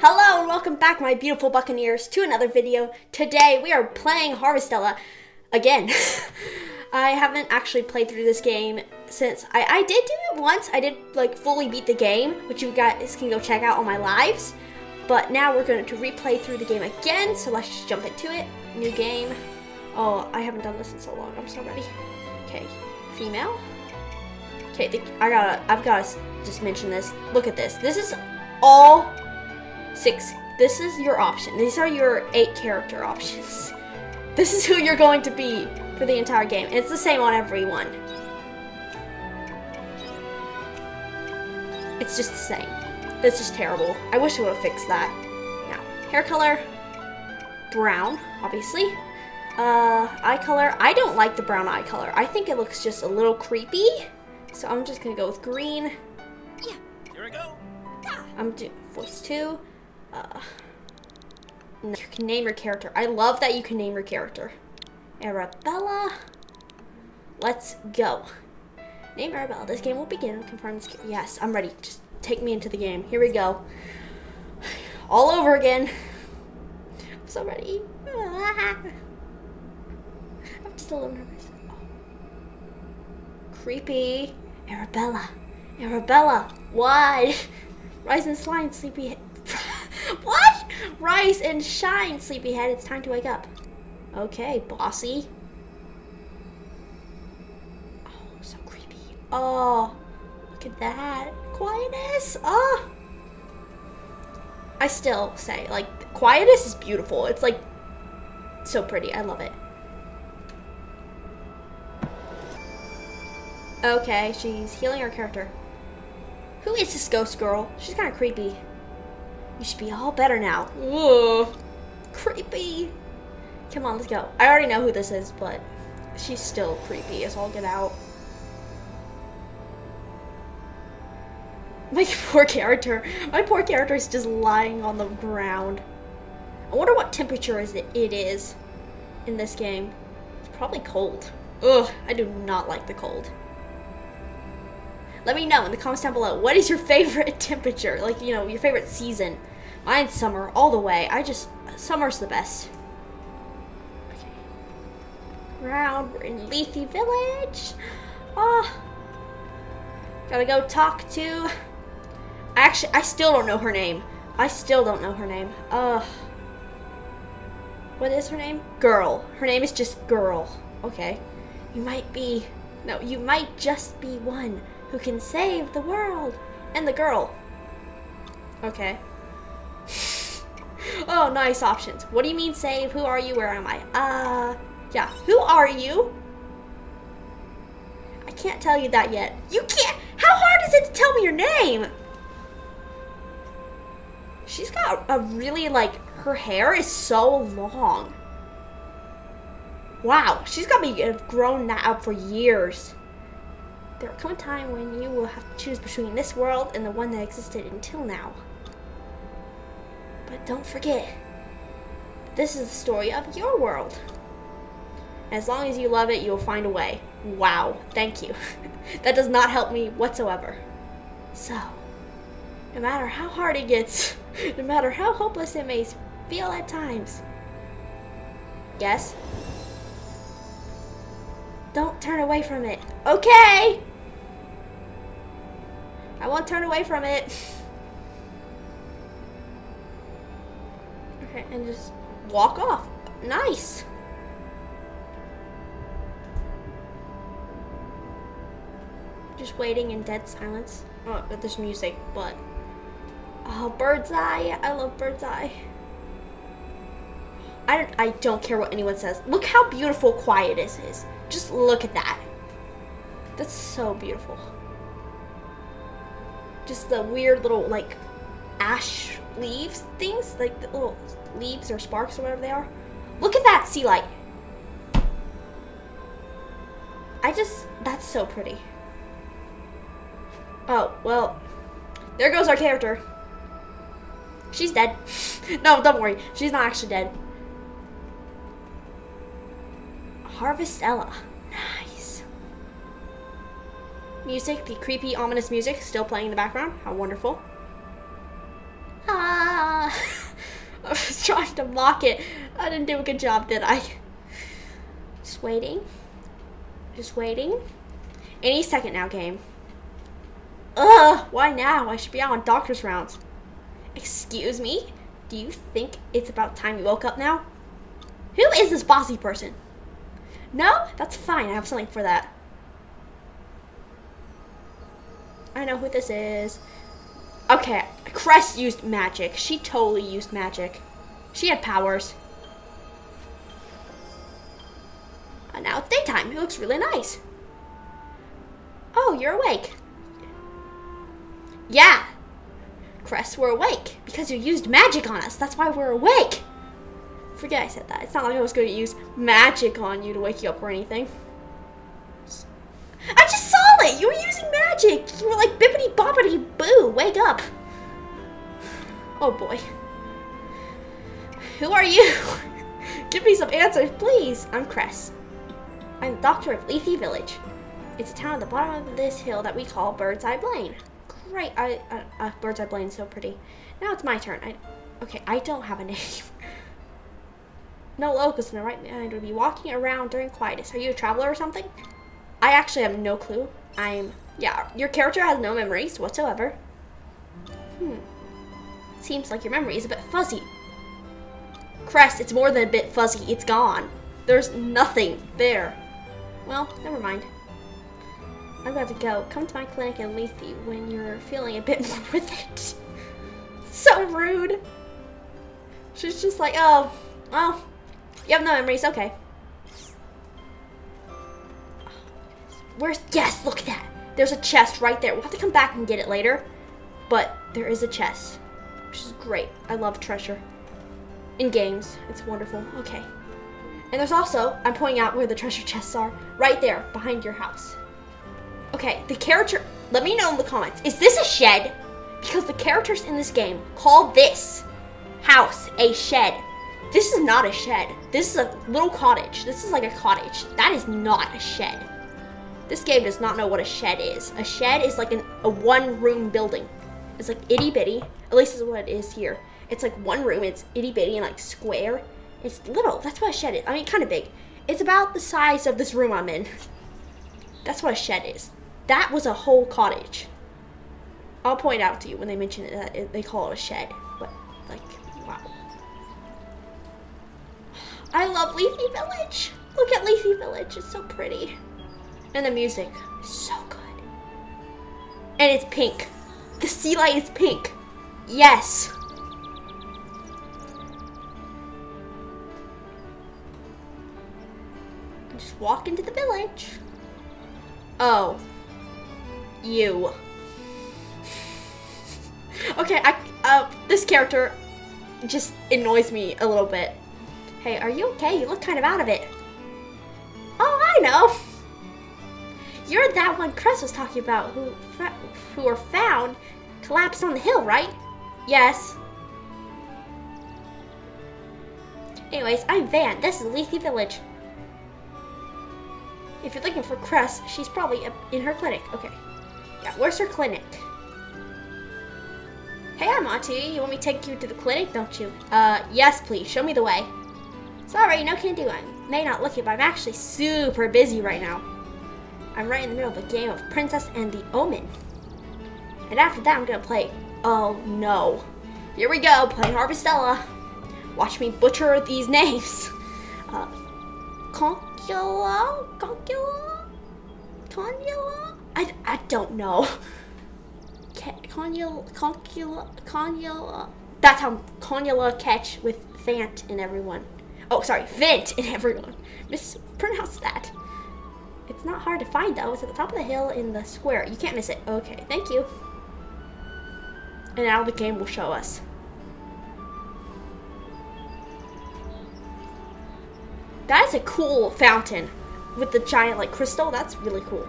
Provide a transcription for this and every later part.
Hello and welcome back, my beautiful Buccaneers, to another video. Today we are playing Harvestella again. I haven't actually played through this game since I, I did do it once. I did like fully beat the game, which you guys can go check out on my lives. But now we're going to replay through the game again, so let's just jump into it. New game. Oh, I haven't done this in so long. I'm so ready. Okay, female. Okay, I gotta, I've gotta just mention this. Look at this. This is all six. This is your option. These are your eight character options. This is who you're going to be for the entire game. And it's the same on every one. It's just the same. That's just terrible. I wish I would have fixed that. Now, hair color, brown, obviously. Uh, eye color, I don't like the brown eye color. I think it looks just a little creepy. So I'm just gonna go with green. Yeah. Here I go. I'm doing voice two. Uh, you can name your character. I love that you can name your character. Arabella. Let's go. Name Arabella. This game will begin. Confirm. Yes, I'm ready. Just take me into the game. Here we go. All over again. I'm so ready. I'm just a little nervous. Oh. Creepy. Arabella. Arabella. Why? Rise and slime, sleepy. What? Rise and shine, sleepyhead. It's time to wake up. Okay, bossy. Oh, so creepy. Oh, look at that. Quietness. Oh. I still say, like, quietness is beautiful. It's, like, so pretty. I love it. Okay, she's healing her character. Who is this ghost girl? She's kind of creepy. You should be all better now. Ugh. Creepy. Come on, let's go. I already know who this is, but she's still creepy as all get out. My poor character. My poor character is just lying on the ground. I wonder what temperature is it, it is in this game. It's probably cold. Ugh, I do not like the cold. Let me know in the comments down below. What is your favorite temperature? Like, you know, your favorite season. Mine's summer all the way. I just, summer's the best. Okay. Round, we're in Lethe Village. Oh. Gotta go talk to, actually, I still don't know her name. I still don't know her name. Uh. What is her name? Girl. Her name is just Girl. Okay. You might be, no, you might just be one who can save the world and the girl. Okay. oh, nice options. What do you mean save? Who are you? Where am I? Uh, yeah. Who are you? I can't tell you that yet. You can't. How hard is it to tell me your name? She's got a really, like, her hair is so long. Wow, she's got me grown that out for years. There will come a time when you will have to choose between this world and the one that existed until now. But don't forget, this is the story of your world. As long as you love it, you'll find a way. Wow, thank you. that does not help me whatsoever. So, no matter how hard it gets, no matter how hopeless it may feel at times, yes, don't turn away from it. Okay! I won't turn away from it. Okay, and just walk off. Nice. Just waiting in dead silence. Oh, but there's music, but... Oh, bird's eye. I love bird's eye. I don't, I don't care what anyone says. Look how beautiful Quietus is. Just look at that. That's so beautiful. Just the weird little, like, ash leaves things. Like, the little leaves or sparks or whatever they are. Look at that sea light. I just, that's so pretty. Oh, well, there goes our character. She's dead. no, don't worry. She's not actually dead. Harvestella. Music, the creepy, ominous music, still playing in the background. How wonderful. Ah. I was trying to mock it. I didn't do a good job, did I? Just waiting. Just waiting. Any second now, game. Ugh, why now? I should be out on doctor's rounds. Excuse me? Do you think it's about time you woke up now? Who is this bossy person? No? That's fine. I have something for that. I know who this is. Okay, Cress used magic. She totally used magic. She had powers. And now it's daytime. It looks really nice. Oh, you're awake. Yeah. Cress, we're awake because you used magic on us. That's why we're awake. Forget I said that. It's not like I was going to use magic on you to wake you up or anything. I just saw it! You were using magic! You were like bippity boppity boo! Wake up! Oh boy. Who are you? Give me some answers, please! I'm Cress. I'm the doctor of Lethe Village. It's a town at the bottom of this hill that we call Birdseye Plain. Great, I, uh, uh, Birdseye Plain's so pretty. Now it's my turn. I, okay, I don't have a name. no locust in the right behind would be walking around during quietus. Are you a traveler or something? I actually have no clue. I'm, yeah, your character has no memories whatsoever. Hmm. Seems like your memory is a bit fuzzy. Cress, it's more than a bit fuzzy. It's gone. There's nothing there. Well, never mind. I'm about to go. Come to my clinic in Lethe when you're feeling a bit more with it. so rude. She's just like, oh, well, you have no memories. Okay. Where's, yes, look at that. There's a chest right there. We'll have to come back and get it later. But there is a chest, which is great. I love treasure. In games, it's wonderful. Okay. And there's also, I'm pointing out where the treasure chests are, right there, behind your house. Okay, the character, let me know in the comments, is this a shed? Because the characters in this game call this house a shed. This is not a shed. This is a little cottage. This is like a cottage. That is not a shed. This game does not know what a shed is. A shed is like an, a one room building. It's like itty bitty. At least is what it is here. It's like one room. It's itty bitty and like square. It's little. That's what a shed is. I mean, kind of big. It's about the size of this room I'm in. That's what a shed is. That was a whole cottage. I'll point out to you when they mention it that it, they call it a shed. But, like, wow. I love Lethe Village. Look at Lethe Village. It's so pretty. And the music is so good. And it's pink. The sea light is pink. Yes. Just walk into the village. Oh. You. okay, I, uh, this character just annoys me a little bit. Hey, are you okay? You look kind of out of it. Oh, I know. You're that one Cress was talking about who who were found collapsed on the hill, right? Yes. Anyways, I'm Van. This is Lethe Village. If you're looking for Cress, she's probably in her clinic. Okay. Yeah, where's her clinic? Hey, I'm Monty. You want me to take you to the clinic, don't you? Uh, yes, please. Show me the way. Sorry, no can do. I may not look it, but I'm actually super busy right now. I'm right in the middle of a game of Princess and the Omen. And after that, I'm gonna play. Oh no. Here we go, playing Harvestella. Watch me butcher these names. Uh, Concula? Concula? Conula? I, I don't know. Conula, Concula, Conula. That's how Conula catch with Fant and everyone. Oh, sorry, Vent and everyone. Mispronounce that. It's not hard to find though. It's at the top of the hill in the square. You can't miss it. Okay, thank you. And now the game will show us. That is a cool fountain with the giant like crystal. That's really cool.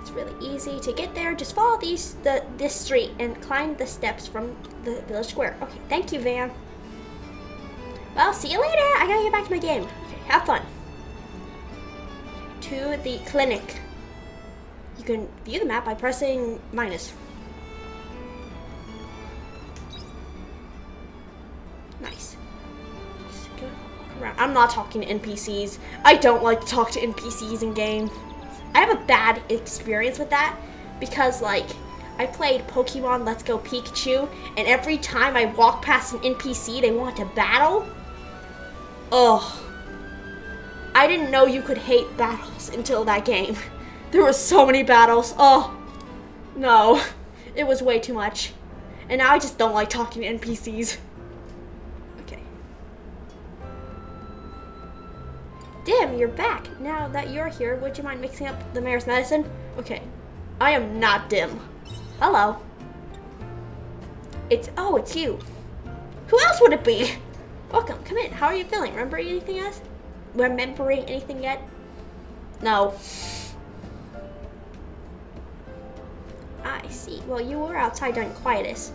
It's really easy to get there. Just follow these the this street and climb the steps from the village square. Okay, thank you, Van. Well, see you later. I gotta get back to my game. Okay, have fun. To the clinic. You can view the map by pressing minus. Nice. I'm not talking to NPCs. I don't like to talk to NPCs in games. I have a bad experience with that because like I played Pokemon Let's Go Pikachu and every time I walk past an NPC they want to battle. Ugh. I didn't know you could hate battles until that game. There were so many battles. Oh, no. It was way too much. And now I just don't like talking to NPCs. Okay. Dim, you're back. Now that you're here, would you mind mixing up the mayor's medicine? Okay. I am not Dim. Hello. It's, oh, it's you. Who else would it be? Welcome, come in. How are you feeling? Remember anything else? Remembering anything yet? No. I see. Well, you were outside during quietus.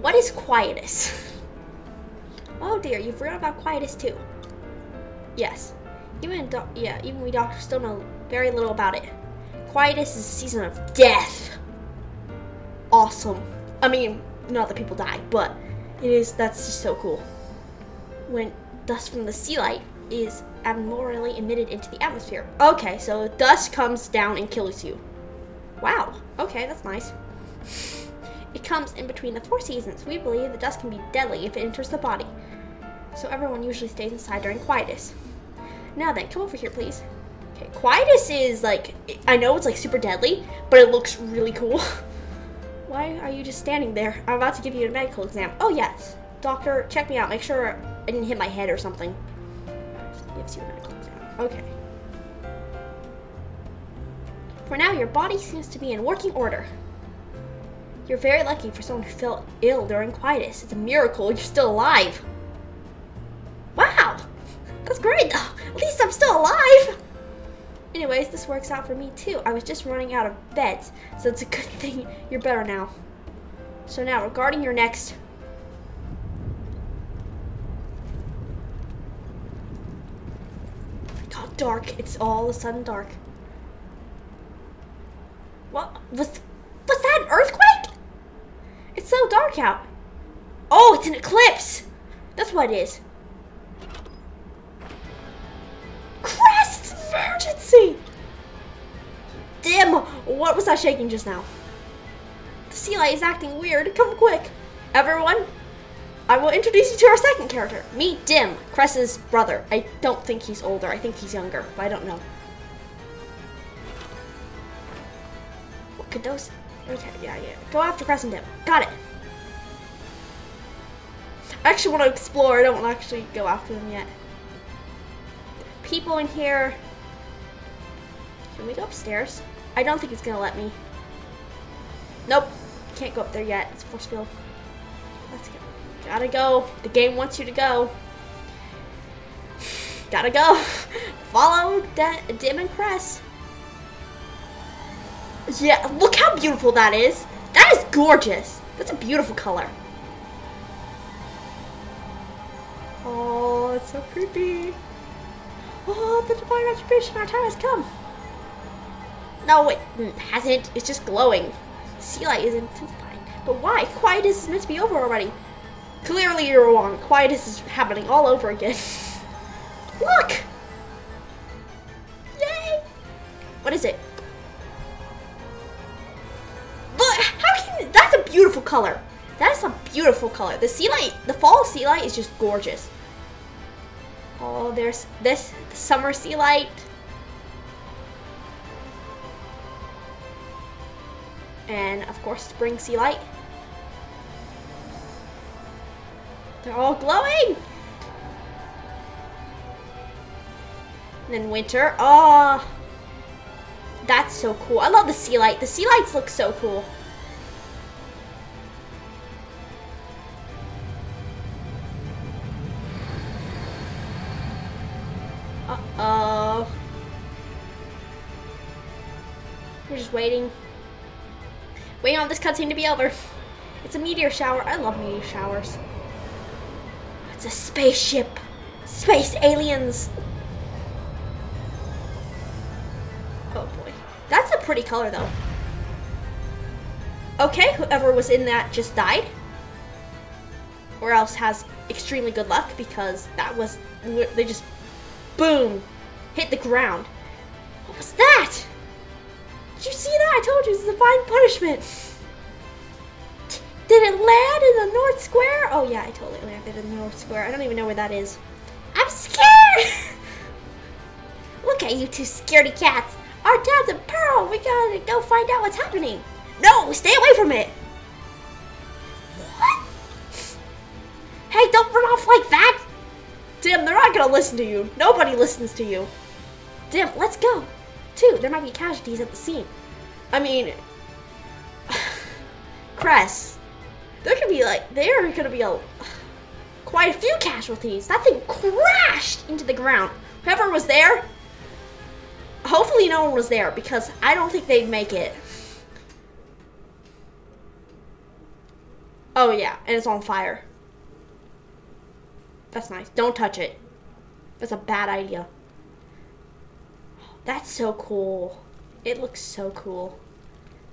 What is quietus? oh dear, you forgot about quietus too. Yes. Even yeah, even we doctors still know very little about it. Quietus is a season of death. Awesome. I mean, not that people die, but it is that's just so cool. When dust from the sea light is abnormally emitted into the atmosphere. Okay, so dust comes down and kills you. Wow. Okay, that's nice. It comes in between the four seasons. We believe the dust can be deadly if it enters the body. So everyone usually stays inside during quietus. Now then, come over here, please. Okay, quietus is like, I know it's like super deadly, but it looks really cool. Why are you just standing there? I'm about to give you a medical exam. Oh, yes. Doctor, check me out. Make sure I didn't hit my head or something. Okay. For now, your body seems to be in working order. You're very lucky for someone who fell ill during quietus. It's a miracle you're still alive. Wow! That's great. At least I'm still alive! Anyways, this works out for me too. I was just running out of beds, so it's a good thing you're better now. So now, regarding your next... It got dark. It's all of a sudden dark. What? Was, was that an earthquake? It's so dark out. Oh, it's an eclipse. That's what it is. Cress emergency. Dim, what was that shaking just now? The sea light is acting weird. Come quick. Everyone, I will introduce you to our second character. Meet Dim, Cress's brother. I don't think he's older. I think he's younger, but I don't know. What could those... Okay, yeah, yeah. Go after Cress and Dim. Got it. I actually want to explore. I don't actually go after them yet. People in here. Can we go upstairs? I don't think it's going to let me. Nope. Can't go up there yet. It's force field. Gotta go. The game wants you to go. Gotta go. Follow De Demon and Cress. Yeah, look how beautiful that is. That is gorgeous. That's a beautiful color. Oh, it's so creepy. Oh, the divine retribution, our time has come. No, it hmm, hasn't. It's just glowing. Sea light is intensifying. But why? Quietus is meant to be over already. Clearly you're wrong. Quietus is happening all over again. Look! Yay! What is it? Look, how can that's a beautiful color. That is a beautiful color. The sea light, the fall sea light is just gorgeous. Oh, there's this the summer sea light. And of course, spring sea light. They're all glowing. And then winter. Oh, that's so cool. I love the sea light. The sea lights look so cool. Uh-oh. We're just waiting. Waiting on this cutscene to be over. It's a meteor shower. I love meteor showers. It's a spaceship. Space aliens. Oh boy. That's a pretty color though. Okay, whoever was in that just died. or else has extremely good luck because that was they just boom hit the ground. What was that? Did you see that? I told you it's a fine punishment. Did it land in the North Square? Oh yeah, I totally landed in the North Square. I don't even know where that is. I'm scared! Look at you two scaredy cats. Our dad's in pearl. We gotta go find out what's happening. No, stay away from it. What? Hey, don't run off like that. Dim, they're not gonna listen to you. Nobody listens to you. Dim, let's go. Two, there might be casualties at the scene. I mean, Cress, there could be like, there are gonna be a, quite a few casualties. That thing crashed into the ground. Whoever was there, hopefully no one was there because I don't think they'd make it. Oh yeah, and it's on fire. That's nice. Don't touch it. That's a bad idea. That's so cool. It looks so cool.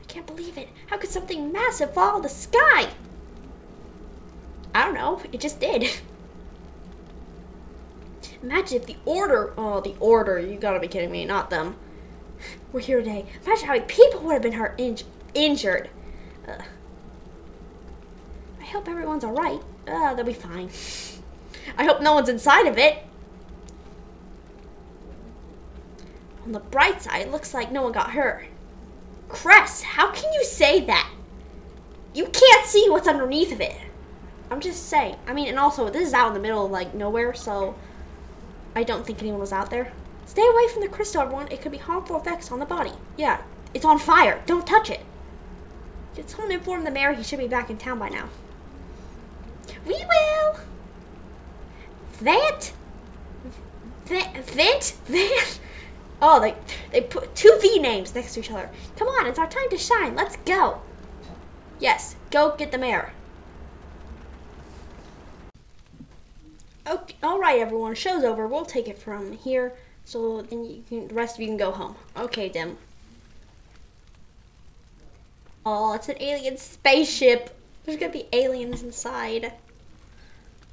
I can't believe it. How could something massive fall out of the sky? Know. It just did. Imagine if the order, oh, the order, you gotta be kidding me, not them. We're here today. Imagine how many people would have been hurt, in injured. Uh, I hope everyone's alright. Uh, they'll be fine. I hope no one's inside of it. On the bright side, it looks like no one got hurt. Cress, how can you say that? You can't see what's underneath of it. I'm just saying. I mean, and also, this is out in the middle of, like, nowhere, so I don't think anyone was out there. Stay away from the crystal, everyone. It could be harmful effects on the body. Yeah, it's on fire. Don't touch it. Get someone to inform the mayor he should be back in town by now. We will. That. That. Vent. Oh, they they put two V names next to each other. Come on, it's our time to shine. Let's go. Yes, go get the mayor. Okay, all right, everyone. Show's over. We'll take it from here. So then you can, the rest of you can go home. Okay, Dim. Oh, it's an alien spaceship. There's gonna be aliens inside.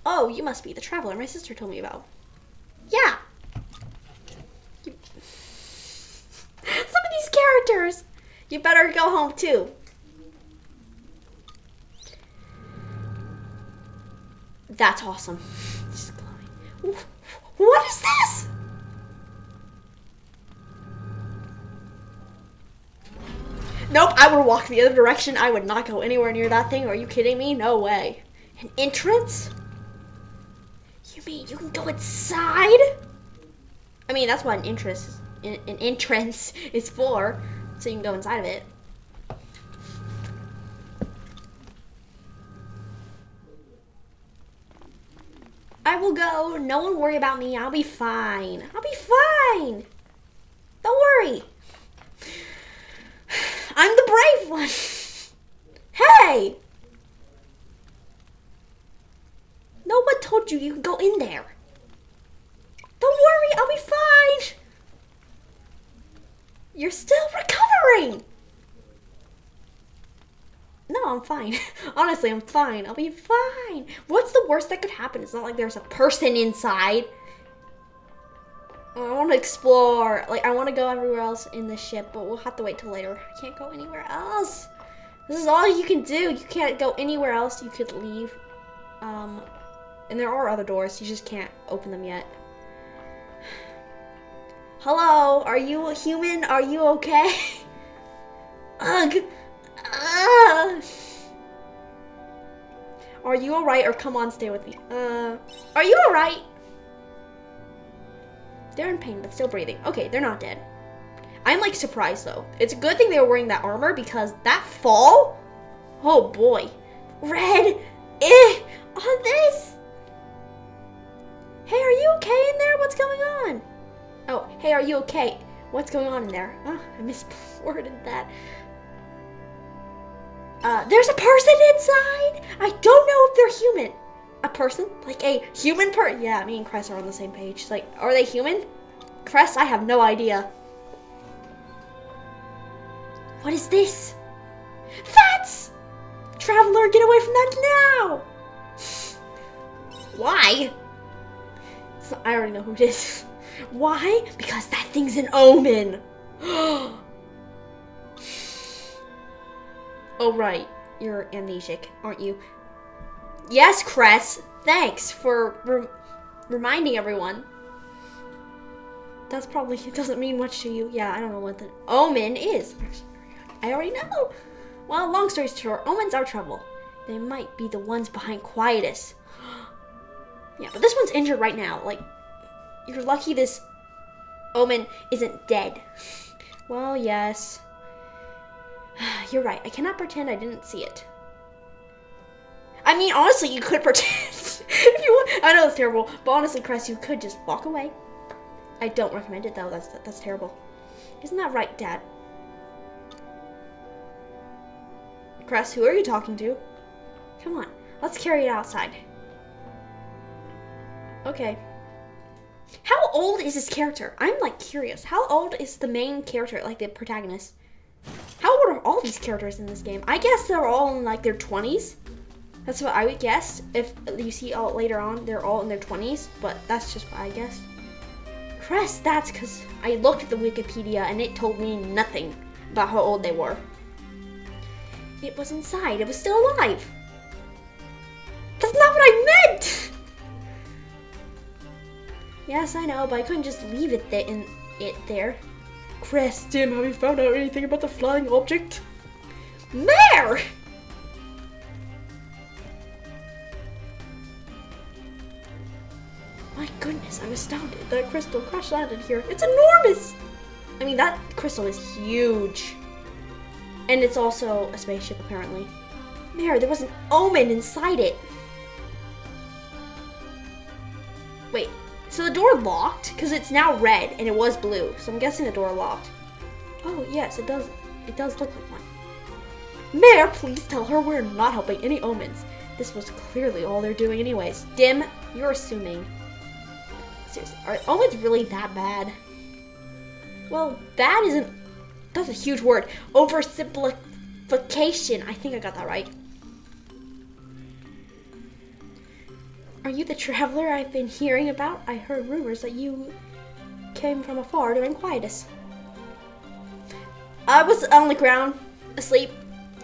Oh, you must be the traveler my sister told me about. Yeah. You... Some of these characters. You better go home too. That's awesome. What is this? Nope, I would walk the other direction. I would not go anywhere near that thing. Are you kidding me? No way. An entrance? You mean you can go inside? I mean, that's what an entrance, an entrance is for, so you can go inside of it. I will go. No one worry about me. I'll be fine. I'll be fine. Don't worry. I'm the brave one. hey! No one told you you can go in there. Don't worry, I'll be fine. You're still recovering. I'm fine. Honestly, I'm fine. I'll be fine. What's the worst that could happen? It's not like there's a person inside. I want to explore. Like, I want to go everywhere else in the ship, but we'll have to wait till later. I can't go anywhere else. This is all you can do. You can't go anywhere else. You could leave. Um, and there are other doors. You just can't open them yet. Hello, are you a human? Are you okay? Ugh. Uh, are you alright or come on, stay with me? Uh, are you alright? They're in pain, but still breathing. Okay, they're not dead. I'm like surprised though. It's a good thing they were wearing that armor because that fall, oh boy. Red, eh, on this. Hey, are you okay in there? What's going on? Oh, hey, are you okay? What's going on in there? Oh, I misworded that. Uh, there's a person inside! I don't know if they're human. A person? Like a human per- Yeah, me and Cress are on the same page. She's like, are they human? Cress, I have no idea. What is this? That's... Traveler, get away from that now! Why? I already know who it is. Why? Because that thing's an omen. oh, right. You're amnesic, aren't you? Yes, Cress. Thanks for rem reminding everyone. That's probably, it doesn't mean much to you. Yeah, I don't know what the omen is. I already know. Well, long story short, omens are trouble. They might be the ones behind Quietus. yeah, but this one's injured right now. Like, you're lucky this omen isn't dead. well, yes. You're right. I cannot pretend I didn't see it. I mean, honestly, you could pretend if you want. I know it's terrible, but honestly, Cress, you could just walk away. I don't recommend it though. That's that's terrible. Isn't that right, Dad? Cress, who are you talking to? Come on, let's carry it outside. Okay. How old is this character? I'm like curious. How old is the main character, like the protagonist? How old are all these characters in this game? I guess they're all in like their 20s. That's what I would guess. If you see all later on, they're all in their 20s, but that's just what I guess. Cress, that's because I looked at the Wikipedia and it told me nothing about how old they were. It was inside. It was still alive. That's not what I meant! yes, I know, but I couldn't just leave it, there in it there. Dim, have you found out anything about the flying object? Mayor! My goodness, I'm astounded. That crystal crash landed here. It's enormous! I mean, that crystal is huge. And it's also a spaceship, apparently. Mayor, there was an omen inside it. So the door locked? Because it's now red, and it was blue. So I'm guessing the door locked. Oh, yes, it does. It does look like one. Mayor, please tell her we're not helping any omens. This was clearly all they're doing anyways. Dim, you're assuming. Seriously, are omens really that bad? Well, bad isn't that's a huge word. Oversimplification. I think I got that right. Are you the traveler I've been hearing about? I heard rumors that you came from afar during quietus. I was on the ground, asleep,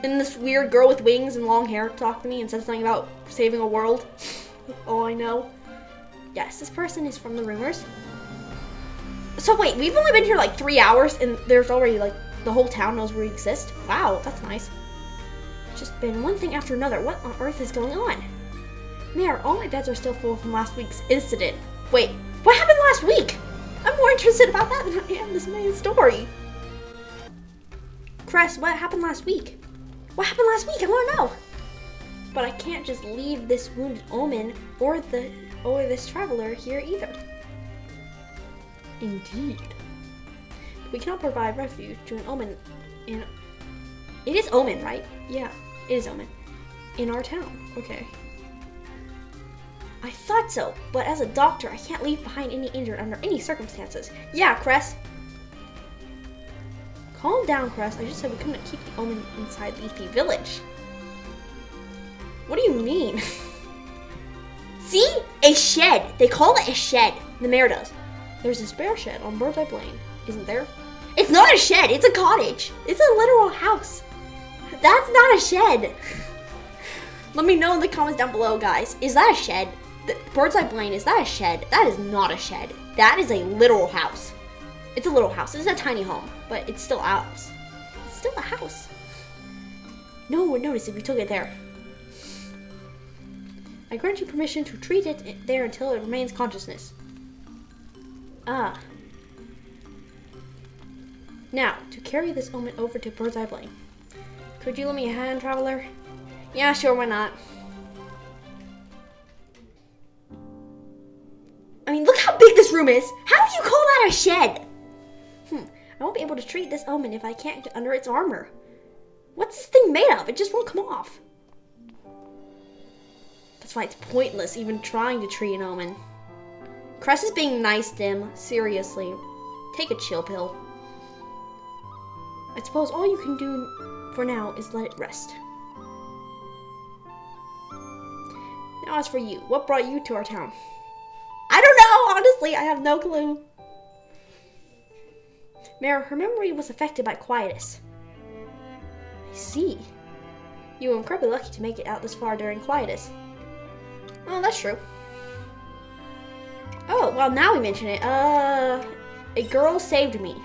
and this weird girl with wings and long hair talked to me and said something about saving a world. oh, I know. Yes, this person is from the rumors. So wait, we've only been here like three hours and there's already like the whole town knows we exist? Wow, that's nice. Just been one thing after another. What on earth is going on? Mayor, all my beds are still full from last week's incident. Wait, what happened last week? I'm more interested about that than I am this main story. Cress, what happened last week? What happened last week? I want to know. But I can't just leave this wounded omen or the or this traveler here either. Indeed. We cannot provide refuge to an omen in... It is omen, right? Yeah, it is omen. In our town. Okay. I thought so, but as a doctor, I can't leave behind any injured under any circumstances. Yeah, Cress. Calm down, Cress. I just said we couldn't keep the omen inside Lethe Village. What do you mean? See? A shed. They call it a shed. The mayor does. There's a spare shed on Birdseye Plain, isn't there? It's not a shed, it's a cottage. It's a literal house. That's not a shed. Let me know in the comments down below, guys. Is that a shed? The Birdseye Plain, is that a shed? That is not a shed. That is a literal house. It's a little house. It's a tiny home, but it's still a house. It's still a house. No one would notice if we took it there. I grant you permission to treat it there until it remains consciousness. Ah, now, to carry this omen over to Birdseye Plain. Could you lend me a hand, traveler? Yeah, sure, why not? I mean, look how big this room is! How do you call that a shed? Hmm, I won't be able to treat this omen if I can't get under its armor. What's this thing made of? It just won't come off. That's why it's pointless even trying to treat an omen. Cress is being nice, Dim. Seriously. Take a chill pill. I suppose all you can do for now is let it rest. Now Now, as for you, what brought you to our town? I don't know, honestly, I have no clue. Mayor, her memory was affected by quietus. I see. You were incredibly lucky to make it out this far during quietus. Oh, that's true. Oh, well, now we mention it. Uh, a girl saved me.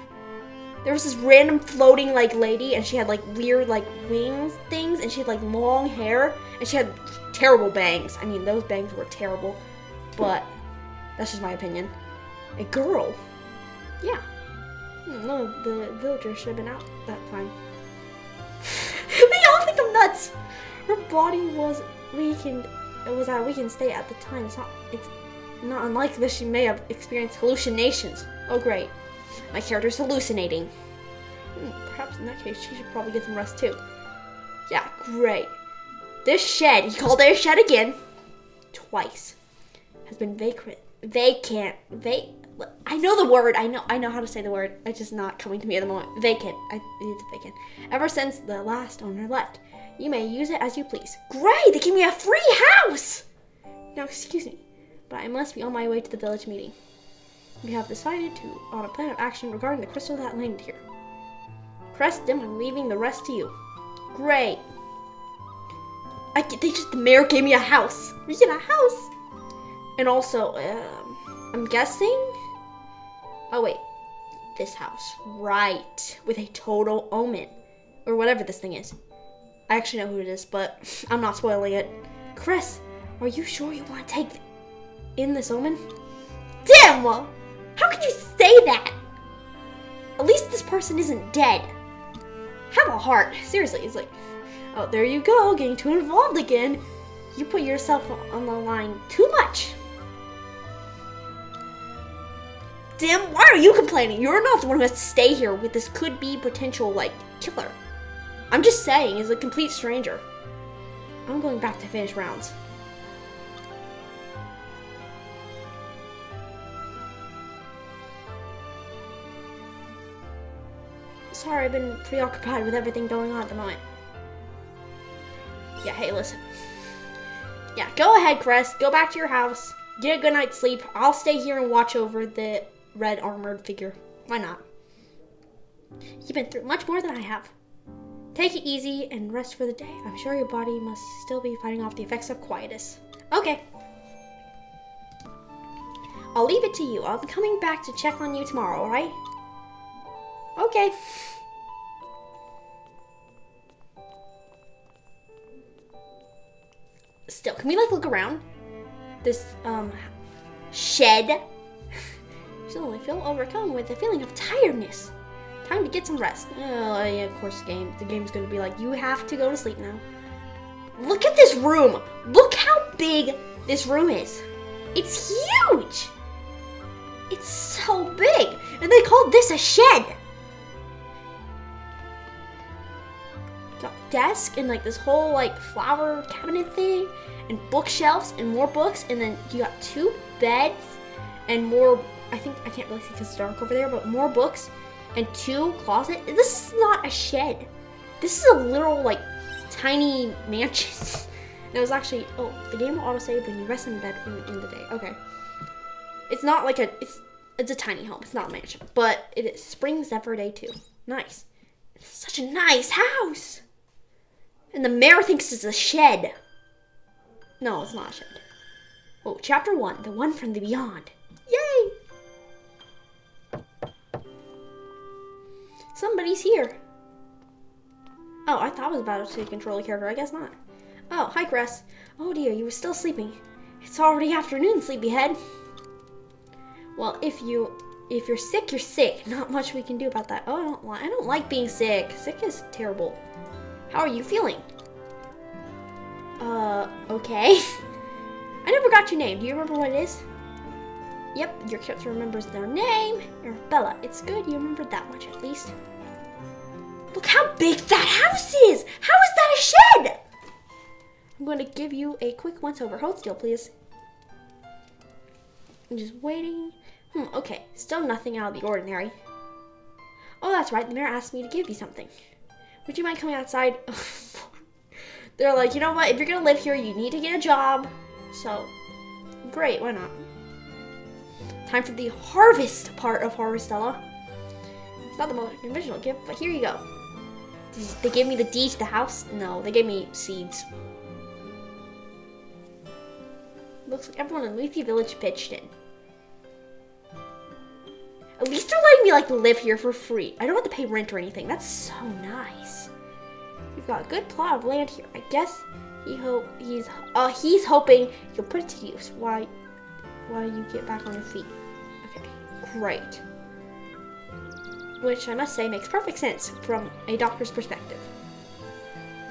There was this random floating like lady, and she had like weird like wings things, and she had like long hair, and she had terrible bangs. I mean, those bangs were terrible, but that's just my opinion. A girl. Yeah. Hmm, No, the villagers should have been out that time. they all think I'm nuts. Her body was weakened. It was at a weakened state at the time. It's not. It's not unlike this. She may have experienced hallucinations. Oh great, my character's hallucinating. Hmm, perhaps in that case, she should probably get some rest too. Yeah, great. This shed, he called it a shed again, twice, has been vacant. Vacant. Va- I know the word. I know. I know how to say the word. It's just not coming to me at the moment. Vacant. I, need it's vacant. Ever since the last owner left, you may use it as you please. Great! They gave me a free house. Now, excuse me, but I must be on my way to the village meeting. We have decided to on a plan of action regarding the crystal that landed here. Them. I'm leaving the rest to you. Great. I they just the mayor gave me a house. We get a house. And also, um, I'm guessing. Oh wait, this house, right? With a total omen, or whatever this thing is. I actually know who it is, but I'm not spoiling it. Cress, are you sure you want to take in this omen? Damn! well, How can you say that? At least this person isn't dead. Have a heart. Seriously, it's like, oh, there you go, getting too involved again. You put yourself on the line too much. Dim, why are you complaining? You're not the one who has to stay here with this could be potential, like, killer. I'm just saying, he's a complete stranger. I'm going back to finish rounds. Sorry, I've been preoccupied with everything going on at the moment. Yeah, hey, listen. Yeah, go ahead, Cress. Go back to your house. Get a good night's sleep. I'll stay here and watch over the red armored figure. Why not? You've been through much more than I have. Take it easy and rest for the day. I'm sure your body must still be fighting off the effects of quietus. Okay. I'll leave it to you. I'll be coming back to check on you tomorrow, alright? Okay. Still, can we like look around? This um shed. Suddenly feel overcome with a feeling of tiredness. Time to get some rest. Oh, yeah, of course, game. The game's gonna be like, you have to go to sleep now. Look at this room. Look how big this room is. It's huge. It's so big, and they called this a shed. Got desk and like this whole like flower cabinet thing, and bookshelves and more books, and then you got two beds and more. I think I can't really see because it's dark over there, but more books and two closet. This is not a shed. This is a literal like tiny mansion. It was actually oh the game will autosave when you rest in bed in, in the day. Okay. It's not like a it's it's a tiny home. It's not a mansion, but it is spring Zephyr Day too. Nice. It's such a nice house. And the mayor thinks it's a shed. No, it's not a shed. Oh, chapter one, the one from the beyond. Somebody's here. Oh, I thought I was about to control a character. I guess not. Oh, hi, Cress. Oh dear, you were still sleeping. It's already afternoon, sleepyhead. Well, if you if you're sick, you're sick. Not much we can do about that. Oh, I don't li- I don't like being sick. Sick is terrible. How are you feeling? Uh, okay. I never got your name. Do you remember what it is? Yep, your character remembers their name. Arabella. It's good you remembered that much at least. Look how big that house is! How is that a shed? I'm going to give you a quick once over. Hold still, please. I'm just waiting. Hmm, okay. Still nothing out of the ordinary. Oh, that's right. The mayor asked me to give you something. Would you mind coming outside? They're like, you know what? If you're going to live here, you need to get a job. So, great, why not? Time for the harvest part of Harvestella. It's not the most conventional gift, but here you go. They gave me the deed to the house? No, they gave me seeds. Looks like everyone in Lethe Village pitched in. At least they're letting me like live here for free. I don't have to pay rent or anything. That's so nice. We've got a good plot of land here. I guess he hope he's uh he's hoping you'll put it to use. Why why you get back on your feet? Great. Which I must say makes perfect sense from a doctor's perspective.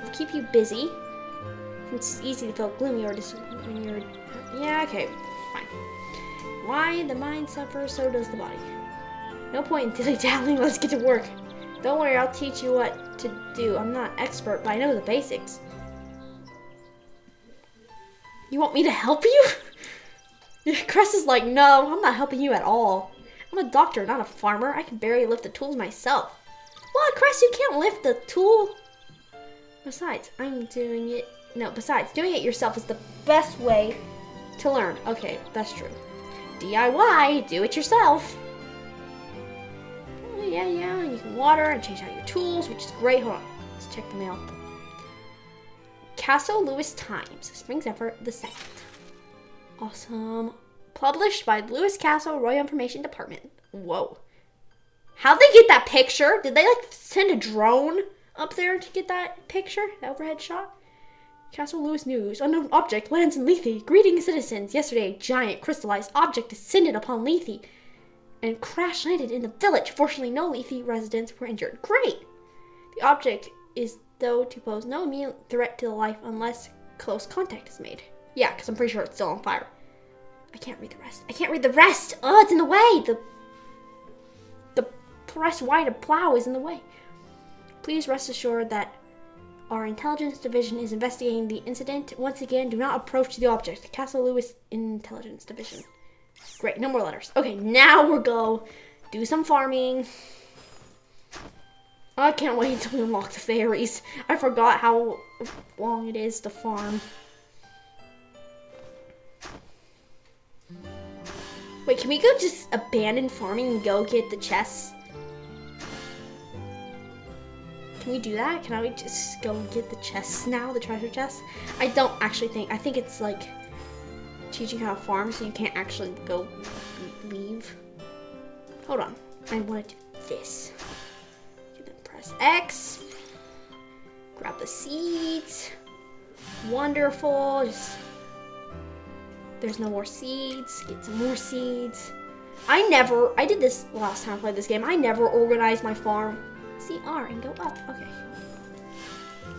It'll keep you busy. It's easy to feel gloomy or dis when you're yeah okay fine. Why the mind suffers, so does the body. No point in dilly-dallying, let's get to work. Don't worry, I'll teach you what to do. I'm not expert, but I know the basics. You want me to help you? Cress is like, no, I'm not helping you at all. I'm a doctor, not a farmer. I can barely lift the tools myself. What, Cress, you can't lift the tool? Besides, I'm doing it. No, besides, doing it yourself is the best way to learn. Okay, that's true. DIY, do it yourself oh, yeah, yeah. And you can water and change out your tools, which is great. Hold on. Let's check the mail. Castle Lewis Times, Spring Zephyr the second. Awesome. Published by Lewis Castle Royal Information Department. Whoa. How'd they get that picture? Did they like send a drone up there to get that picture? That overhead shot? Castle Lewis News. Unknown object lands in Lethe. Greeting citizens. Yesterday, a giant crystallized object descended upon Lethe and crash landed in the village. Fortunately, no Lethe residents were injured. Great! The object is, though, to pose no immediate threat to the life unless close contact is made. Yeah, because I'm pretty sure it's still on fire. I can't read the rest. I can't read the rest! Oh, it's in the way! The, the press Y to plow is in the way. Please rest assured that our intelligence division is investigating the incident. Once again, do not approach the object. Castle Lewis Intelligence Division. Great, no more letters. Okay, now we'll go do some farming. I can't wait until we unlock the fairies. I forgot how long it is to farm. Wait, can we go just abandon farming and go get the chests? Can we do that? Can I just go get the chests now, the treasure chests? I don't actually think, I think it's like teaching how to farm so you can't actually go leave. Hold on. I want to do this. then press X. Grab the seeds. Wonderful. Just there's no more seeds. Get some more seeds. I never, I did this last time I played this game. I never organized my farm. CR and go up. Okay.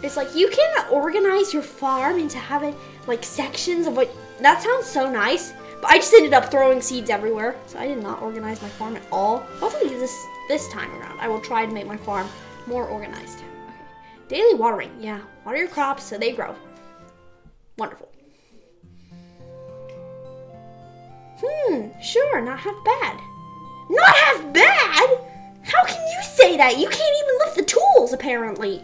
It's like you can organize your farm into having like sections of what that sounds so nice. But I just ended up throwing seeds everywhere. So I did not organize my farm at all. Hopefully this this time around, I will try to make my farm more organized. Okay. Daily watering. Yeah, water your crops so they grow. Wonderful. Hmm, sure, not half bad. Not half bad? How can you say that? You can't even lift the tools, apparently.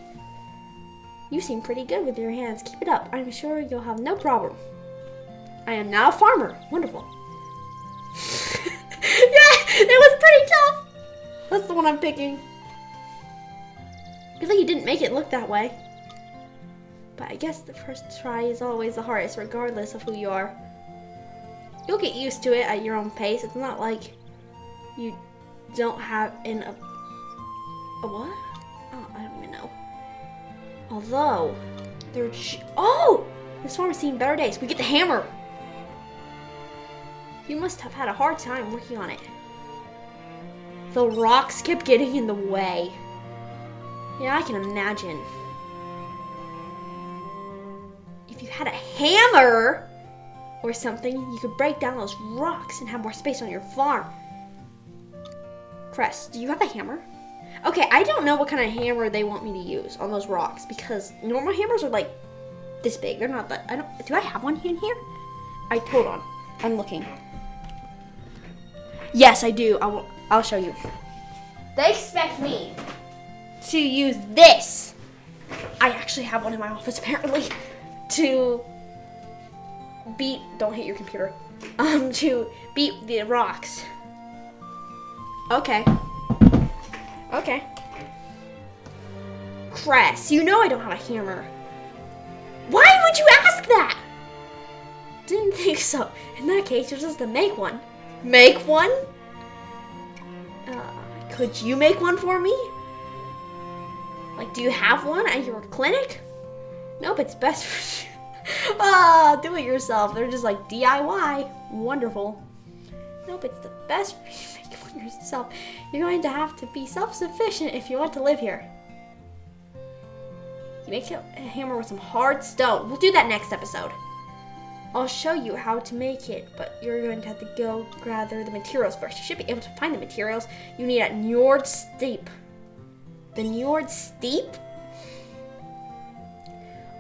You seem pretty good with your hands. Keep it up. I'm sure you'll have no problem. I am now a farmer. Wonderful. yeah, it was pretty tough. That's the one I'm picking. Good thing you didn't make it look that way. But I guess the first try is always the hardest, regardless of who you are. You'll get used to it at your own pace. It's not like you don't have an... A, a what? Oh, I don't even know. Although, they're... Oh! This farm has seen better days. We get the hammer. You must have had a hard time working on it. The rocks kept getting in the way. Yeah, I can imagine. If you had a hammer or something, you could break down those rocks and have more space on your farm. Cress, do you have a hammer? Okay, I don't know what kind of hammer they want me to use on those rocks because normal hammers are like this big. They're not that. I don't. Do I have one in here? I hold on. I'm looking. Yes, I do. I will, I'll show you. They expect me to use this. I actually have one in my office apparently to beat, don't hit your computer, um, to beat the rocks. Okay. Okay. Cress, you know I don't have a hammer. Why would you ask that? Didn't think so. In that case, you'll just to make one. Make one? Uh, could you make one for me? Like, do you have one at your clinic? Nope, it's best for you. ah, do it yourself. They're just like DIY. Wonderful. Nope, it's the best for you make one yourself. You're going to have to be self-sufficient if you want to live here. You make a hammer with some hard stone. We'll do that next episode. I'll show you how to make it, but you're going to have to go gather the materials first. You should be able to find the materials you need at Njord Steep. The Njord Steep?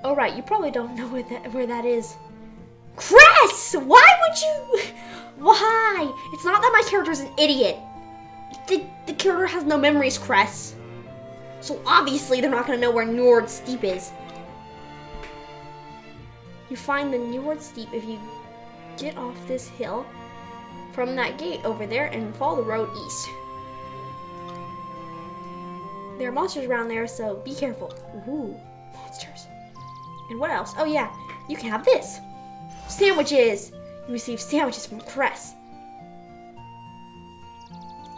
Oh right, you probably don't know where that where that is. Cress! Why would you Why? It's not that my character's an idiot. The, the character has no memories, Cress. So obviously they're not gonna know where Njord Steep is. You find the Njord Steep if you get off this hill from that gate over there and follow the road east. There are monsters around there, so be careful. Ooh. And what else? Oh yeah, you can have this. Sandwiches! You receive sandwiches from Cress.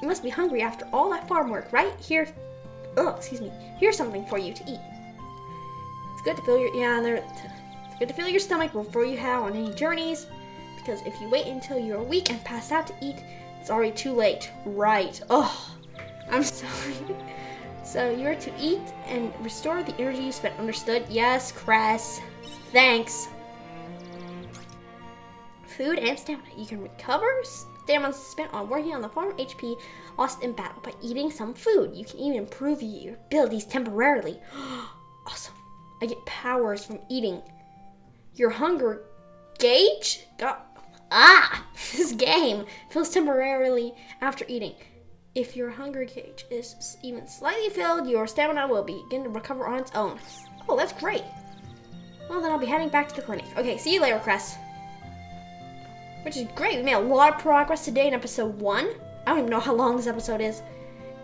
You must be hungry after all that farm work, right? Here, oh, excuse me. Here's something for you to eat. It's good to fill your, yeah, there, it's good to fill your stomach before you head on any journeys, because if you wait until you're weak and pass out to eat, it's already too late. Right. Oh, I'm sorry. So you're to eat and restore the energy you spent. Understood? Yes, Cress. Thanks. Food and stamina. You can recover stamina spent on working on the farm, HP lost in battle by eating some food. You can even improve your abilities temporarily. awesome. I get powers from eating. Your hunger gauge got ah this game fills temporarily after eating. If your hunger gauge is even slightly filled, your stamina will begin to recover on its own. Oh, that's great. Well, then I'll be heading back to the clinic. Okay, see you later, Cress. Which is great. We made a lot of progress today in episode one. I don't even know how long this episode is.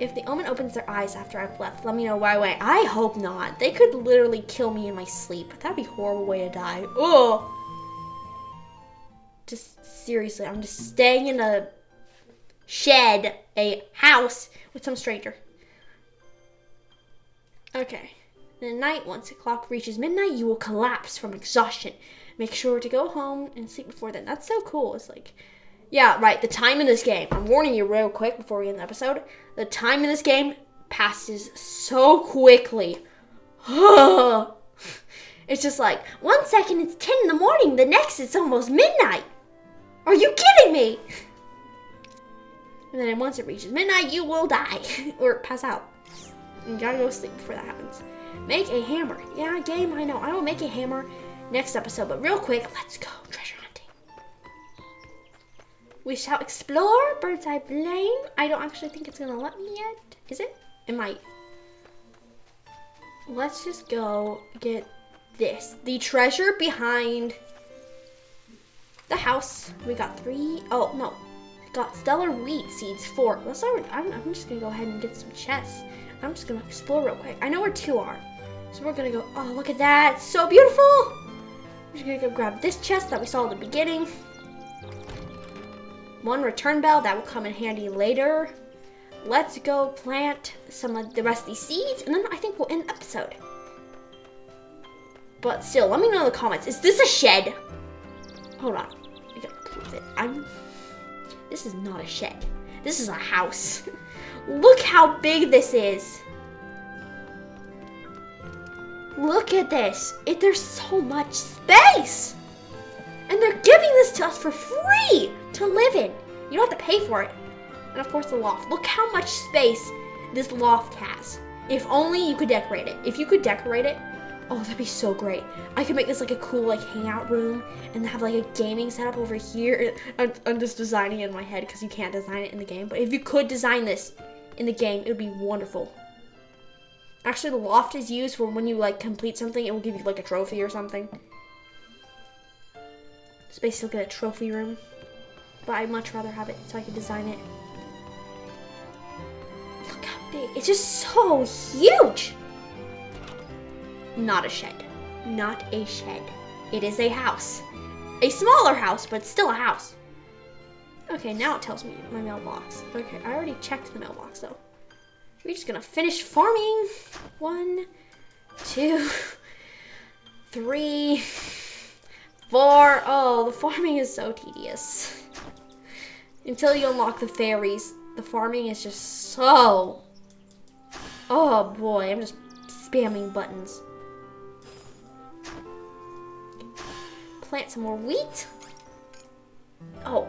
If the omen opens their eyes after I've left, let me know why away. I hope not. They could literally kill me in my sleep. That'd be a horrible way to die. Oh. Just seriously, I'm just staying in a shed, a house with some stranger. Okay. The night, once the clock reaches midnight, you will collapse from exhaustion. Make sure to go home and sleep before then. That's so cool. It's like, yeah, right. The time in this game, I'm warning you real quick before we end the episode. The time in this game passes so quickly. it's just like, one second it's 10 in the morning, the next it's almost midnight. Are you kidding me? And then once it reaches midnight, you will die or pass out. You gotta go sleep before that happens. Make a hammer. Yeah, game, I know. I will make a hammer next episode, but real quick, let's go treasure hunting. We shall explore Birdseye Plain. I don't actually think it's gonna let me yet. Is it? It might. Let's just go get this. The treasure behind the house. We got three. Oh, no. Got stellar wheat seeds four. Let's start I'm, I'm just gonna go ahead and get some chests. I'm just gonna explore real quick. I know where two are. So we're gonna go, oh, look at that. So beautiful. We're just gonna go grab this chest that we saw at the beginning. One return bell, that will come in handy later. Let's go plant some of the rest of these seeds, and then I think we'll end the episode. But still, let me know in the comments. Is this a shed? Hold on. I gotta prove it. I'm this is not a shed. This is a house. Look how big this is. Look at this. It, there's so much space. And they're giving this to us for free to live in. You don't have to pay for it. And of course the loft. Look how much space this loft has. If only you could decorate it. If you could decorate it, Oh, that'd be so great. I could make this like a cool like hangout room and have like a gaming setup over here. I'm, I'm just designing it in my head because you can't design it in the game. But if you could design this in the game, it would be wonderful. Actually, the loft is used for when you like complete something, it will give you like a trophy or something. It's basically like a trophy room. But I'd much rather have it so I can design it. Look how big. It's just so huge. Not a shed. Not a shed. It is a house. A smaller house, but still a house. Okay, now it tells me my mailbox. Okay, I already checked the mailbox though. We're just gonna finish farming. One, two, three, four. Oh, the farming is so tedious. Until you unlock the fairies, the farming is just so. Oh boy, I'm just spamming buttons. Plant some more wheat. Oh.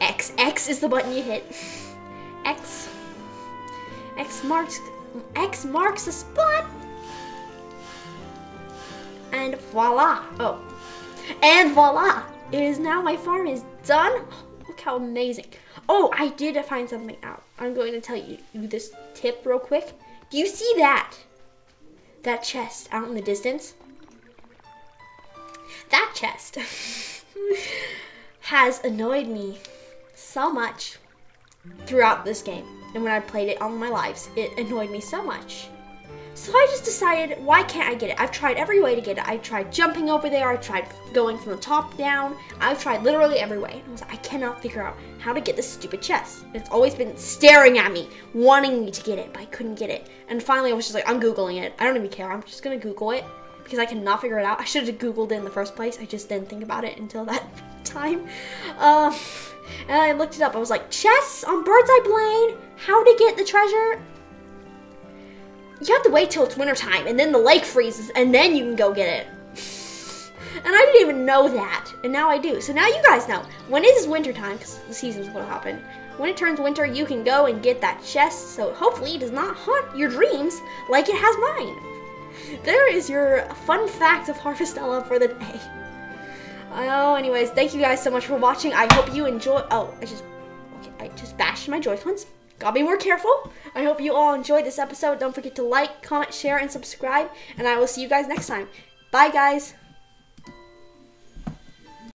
X. X is the button you hit. X. X marks X marks the spot. And voila. Oh. And voila. It is now my farm is done. Look how amazing. Oh, I did find something out. I'm going to tell you this tip real quick. Do you see that? That chest out in the distance? That chest has annoyed me so much throughout this game. And when I played it all my lives, it annoyed me so much. So I just decided, why can't I get it? I've tried every way to get it. I tried jumping over there. I tried going from the top down. I've tried literally every way. I was like, I cannot figure out how to get this stupid chest. It's always been staring at me, wanting me to get it, but I couldn't get it. And finally, I was just like, I'm Googling it. I don't even care. I'm just going to Google it because I cannot figure it out. I should have Googled it in the first place. I just didn't think about it until that time. Um, and I looked it up. I was like, chess on Birdseye Plain, how to get the treasure. You have to wait till it's wintertime and then the lake freezes and then you can go get it. And I didn't even know that. And now I do. So now you guys know. When it is wintertime, because the seasons will happen, when it turns winter, you can go and get that chest. So hopefully it does not haunt your dreams like it has mine. There is your fun fact of Harvestella for the day. Oh, anyways, thank you guys so much for watching. I hope you enjoy. Oh, I just, okay, I just bashed my Joy-Cons. Gotta be more careful. I hope you all enjoyed this episode. Don't forget to like, comment, share, and subscribe. And I will see you guys next time. Bye, guys.